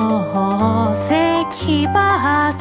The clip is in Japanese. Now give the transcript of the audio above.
宝石ば